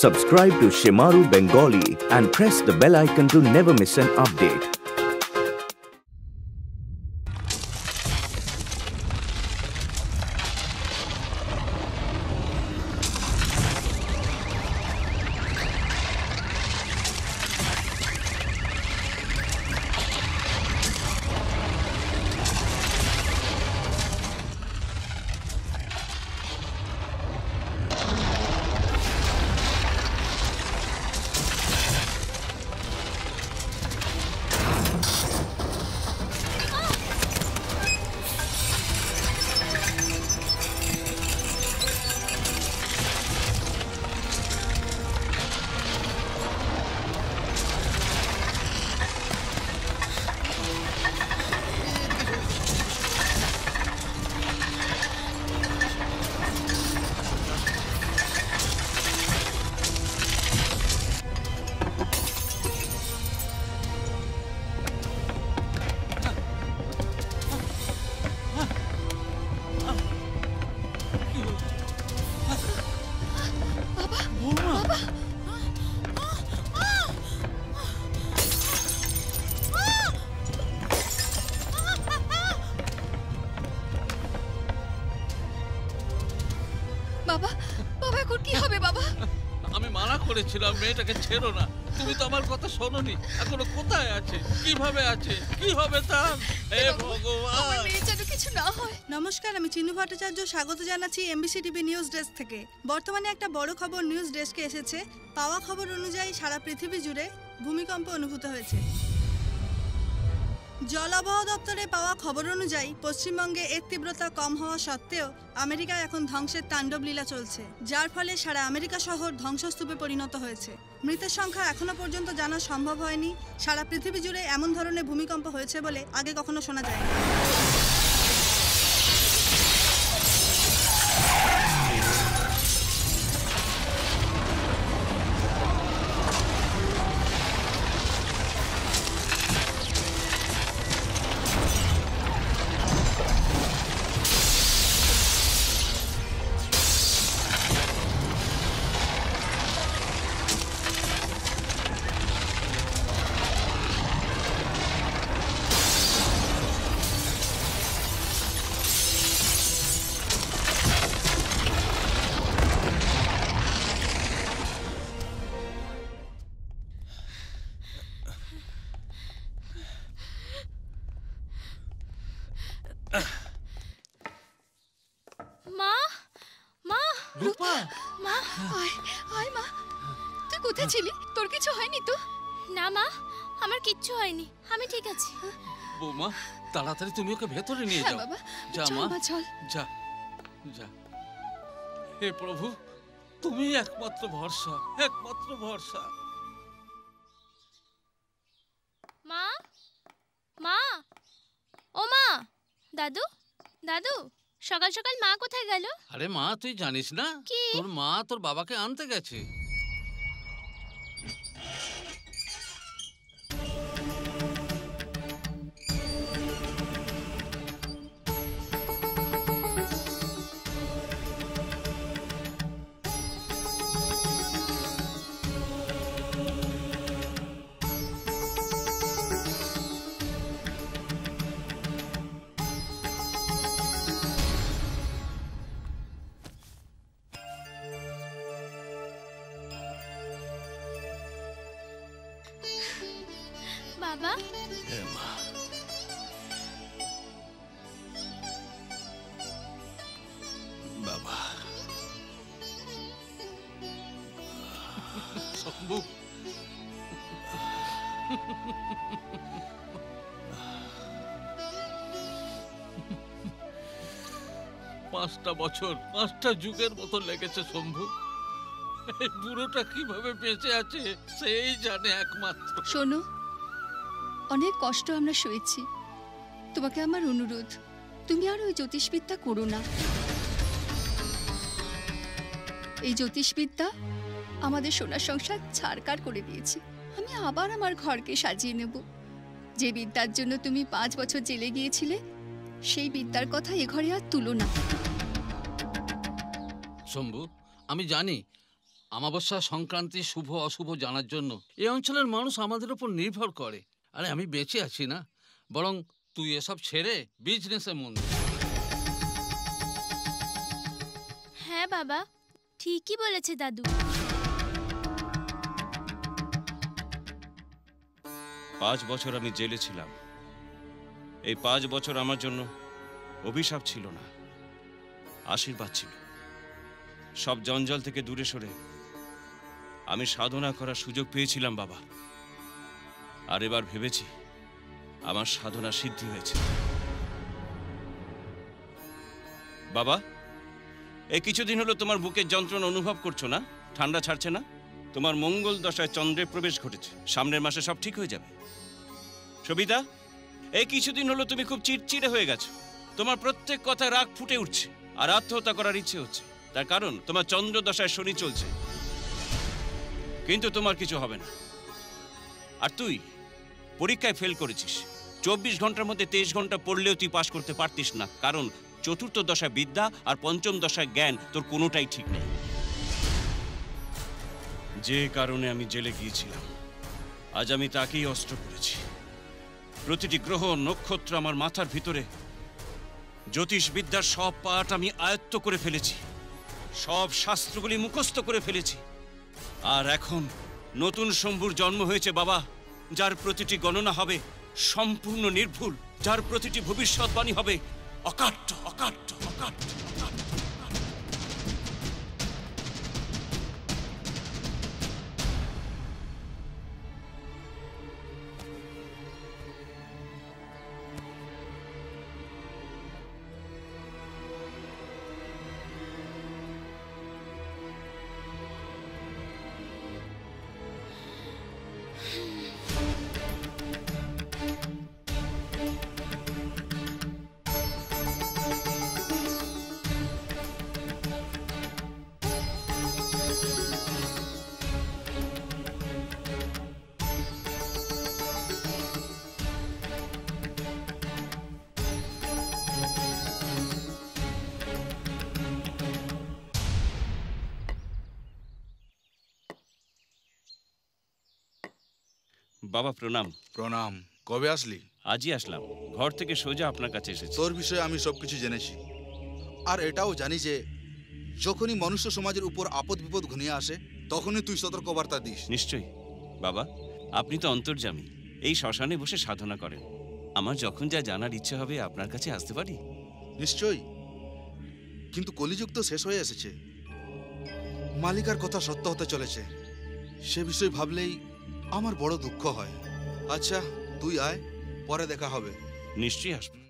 Subscribe to Shimaru Bengali and press the bell icon to never miss an update. আমি করেছিলাম মেয়েটাকে ছেড়ো না। তুমি তো আমার কথা শোনোনি। এখনও কোথায় আছে? কীভাবে আছে? কি হবে তার? হে ভগবান। কিছু না হয়। নমস্কার আমি চিনু ভট্টাচার্য। স্বাগত জানাচ্ছি এমবিসি টিভি নিউজ ডেস্ক থেকে। বর্তমানে একটা বড় খবর নিউজ ডেস্কে এসেছে। পাওয়া খবর অনুযায়ী সারা পৃথিবী জুড়ে ভূমিকম্প অনুভূত হয়েছে। জল আবহাওয়া দপ্তরে পাওয়া খবর অনুযায়ী পশ্চিমবঙ্গে এর তীব্রতা কম হওয়া সত্ত্বেও আমেরিকায় এখন ধ্বংসের তাণ্ডব লীলা চলছে, যার ফলে সারা আমেরিকা শহর ধ্বংসস্তূপে পরিণত হয়েছে। মৃতের সংখ্যা এখনও পর্যন্ত জানা সম্ভব হয়নি। সারা পৃথিবী জুড়ে এমন ধরনের ভূমিকম্প হয়েছে বলে আগে কখনো শোনা যায়নি। মা মা। রূপা। মা আয় মা। তুই কোথায় ছিলি? তোর কিছু হয়নি তো? না মা আমার কিচ্ছু হয়নি। আমি ঠিক আছি। বৌমা তাড়াতাড়ি তুমি ওকে ভেতরে নিয়ে হ্যাঁ যাও। বাবা। যা মা চল। যা যা। হে প্রভু তুমি একমাত্র ভরসা একমাত্র ভরসা। মা মা। দাদু? দাদু সকাল সকাল মা কোথায় গেল? আরে মা তুই জানিস না? কি? তোর মা তোর বাবাকে আনতে গেছে। বাবা বাবা শম্ভু পাঁচটা বছর পাঁচটা যুগের মতো লেগেছে শম্ভু। বুড়োটা কীভাবে বেঁচে আছে সেই জানে একমাত্র। শোনো অনেক কষ্ট আমরা সয়েছি তোমাকে আমার অনুরোধ, তুমি আর ওই জ্যোতিষবিদ্যা করো না। এই জ্যোতিষবিদ্যা আমাদের সোনার সংসার ছাড়কার করে দিয়েছে। আমি আবার আমার ঘরকে সাজিয়ে নেব। যে বিদ্যার জন্য তুমি পাঁচ বছর জেলে গিয়েছিলে, সেই বিদ্যার কথা এ ঘরে আর তুলো না। শম্ভু, আমি জানি আমাবস্যা সংক্রান্তি শুভ অশুভ জানার জন্য এই অঞ্চলের মানুষ আমাদের উপর নির্ভর করে। আরে আমি বেঁচে আছি না বরং তুই এসব ছেড়ে বিজনেসে মন দে। হ্যাঁ বাবা ঠিকই বলেছে দাদু। পাঁচ বছর আমি জেলে ছিলাম। এই পাঁচ বছর আমার জন্য অভিশাপ ছিল না আশীর্বাদ ছিল। সব জঞ্জাল থেকে দূরে সরে আমি সাধনা করার সুযোগ পেয়েছিলাম বাবা। আর এবার ভেবেছি আমার সাধনা সিদ্ধি হয়েছে। বাবা এই কিছুদিন হলো তোমার বুকের যন্ত্রণা অনুভব করছ না? ঠান্ডা ছাড়ছে না? তোমার মঙ্গল দশায় চন্দ্রে প্রবেশ ঘটেছে। সামনের মাসে সব ঠিক হয়ে যাবে। সবিতা এই কিছুদিন হলো তুমি খুব চিড়চিড়ে হয়ে গেছো। তোমার প্রত্যেক কথা রাগ ফুটে উঠছে আর আত্মহত্যা করার ইচ্ছে হচ্ছে। তার কারণ, তোমার চন্দ্র দশায় শনি চলছে। কিন্তু তোমার কিছু হবে না। আর তুই? পরীক্ষায় ফেল করেছিস। চব্বিশ ঘণ্টার মধ্যে তেইশ ঘণ্টা পড়লেও তুই পাশ করতে পারতিস না। কারণ চতুর্থ দশায় বিদ্যা আর পঞ্চম দশায় জ্ঞান তোর কোনোটাই ঠিক নেই। যে কারণে আমি জেলে গিয়েছিলাম, আজ আমি তাকেই অস্ত্র করেছি। প্রতিটি গ্রহ নক্ষত্র আমার মাথার ভিতরে। জ্যোতিষবিদ্যার সব পাঠ আমি আয়ত্ত করে ফেলেছি। সব শাস্ত্রগুলি মুখস্থ করে ফেলেছি। আর এখন নতুন শম্ভুর জন্ম হয়েছে, বাবা। যার প্রতিটি গণনা হবে সম্পূর্ণ নির্ভুল যার প্রতিটি ভবিষ্যৎবাণী হবে অকাট্য অকাট্য অকাট্য অকাট্য। বাবা প্রণাম। প্রণাম। কবে আসলি? আজই আসলাম। ঘর থেকে সোজা আপনার কাছে এসেছি। তোর বিষয়ে আমি সবকিছু জেনেছি। আর এটাও জানি যে যখনই মনুষ্য সমাজের উপর আপদ বিপদ ঘনিয়ে আসে তখনই তুই সতর্কবার্তা দিস। নিশ্চয়ই। বাবা আপনি তো অন্তর্যামী। এই শ্মশানে বসে সাধনা করেন। আমার যখন যা জানার ইচ্ছে হবে আপনার কাছে আসতে পারি? নিশ্চয়ই। কিন্তু কলিযুগ তো শেষ হয়ে এসেছে। মালিকার কথা সত্য হতে চলেছে। সে বিষয়ে ভাবলেই আমার বড় দুঃখ হয়। আচ্ছা তুই আয় পরে দেখা হবে। নিশ্চয়ই আসব।